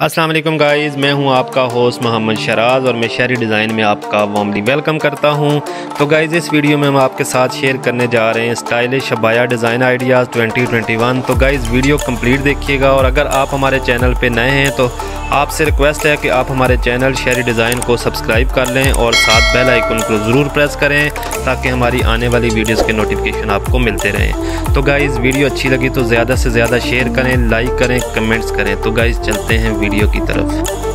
अस्सलाम गाइज़ मैं हूँ आपका होस्ट मोहम्मद शराज और मैं शहरी डिज़ाइन में आपका वार्मली वेलकम करता हूँ। तो गाइज़ इस वीडियो में हम आपके साथ शेयर करने जा रहे हैं स्टाइलिश अबाया डिज़ाइन आइडियाज़ 2021 तो गाइज़ वीडियो कंप्लीट देखिएगा और अगर आप हमारे चैनल पे नए हैं तो आपसे रिक्वेस्ट है कि आप हमारे चैनल शहरी डिज़ाइन को सब्सक्राइब कर लें और साथ बेल आइकन को ज़रूर प्रेस करें ताकि हमारी आने वाली वीडियोज़ के नोटिफिकेशन आपको मिलते रहें। तो गाइज़ वीडियो अच्छी लगी तो ज़्यादा से ज़्यादा शेयर करें लाइक करें कमेंट्स करें। तो गाइज़ चलते हैं वीडियो की तरफ़।